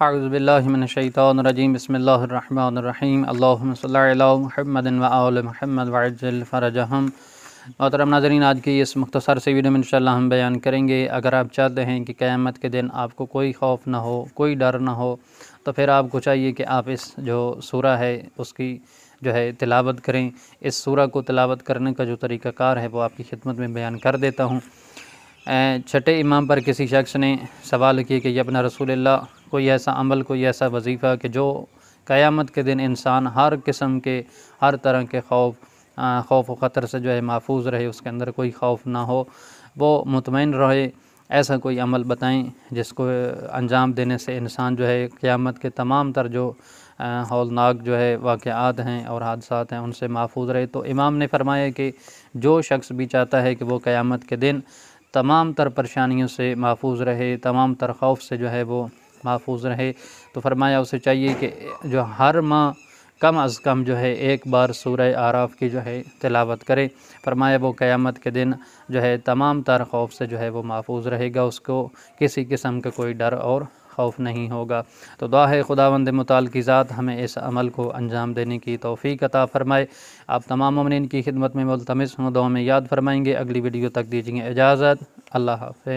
اعوذ باللہ من الشیطان الرجیم، بسم اللہ الرحمن الرحیم۔ اللہم صلی علی محمد و آل محمد وعجل فرجہم۔ محترم ناظرین، آج کی اس مختصر سے ویڈیو میں انشاءاللہ ہم بیان کریں گے، اگر آپ چاہتے ہیں کہ قیامت کے دن آپ کو کوئی خوف نہ ہو، کوئی ڈر نہ ہو، تو پھر آپ کو چاہیے کہ آپ اس جو سورہ ہے، اس کی جو ہے تلاوت کریں۔ اس سورہ کو تلاوت کرنے کا جو طریقہ کار ہے، وہ آپ کی خدمت میں بیان کر دیتا ہوں۔ چھٹے امام پر کسی شخص نے سوال کیا کہ یہ اپنا رسول اللہ کوئی ایسا عمل، کوئی ایسا وظیفہ کہ جو قیامت کے دن انسان ہر قسم کے، ہر طرح کے خوف خوف و خطر سے جو ہے محفوظ رہے، اس کے اندر کوئی خوف نہ ہو، وہ مطمئن رہے، ایسا کوئی عمل بتائیں جس کو انجام دینے سے انسان جو ہے قیامت کے تمام تر جو ہولناک جو ہے واقعات ہیں اور حادثات ہیں، ان سے محفوظ رہے۔ تو امام نے فرمایا کہ جو شخص بھی چاہتا ہے کہ وہ قیامت کے دن تمام تر پریشانیوں سے محفوظ رہے، تمام تر خوف سے جو ہے وہ محفوظ رہے۔ تو فرمایا اسے چاہیے کہ جو ہر ماہ کم از کم جو ہے ایک بار سورہ آراف کی جو ہے تلاوت کرے۔ فرمایا وہ قیامت کے دن جو ہے تمام تر خوف سے جو ہے وہ محفوظ رہے گا، اس کو کسی قسم کا کوئی ڈر اور خوف نہیں ہوگا۔ تو دعا ہے خداوند مطال کی ذات ہمیں اس عمل کو انجام دینے کی توفیق عطا فرمائے۔ آپ تمام مومنین کی خدمت میں ملتمس ہوں، دعا میں یاد فرمائیں گے۔ اگلی ویڈیو تک دیجیے اجازت۔ اللہ حافظ۔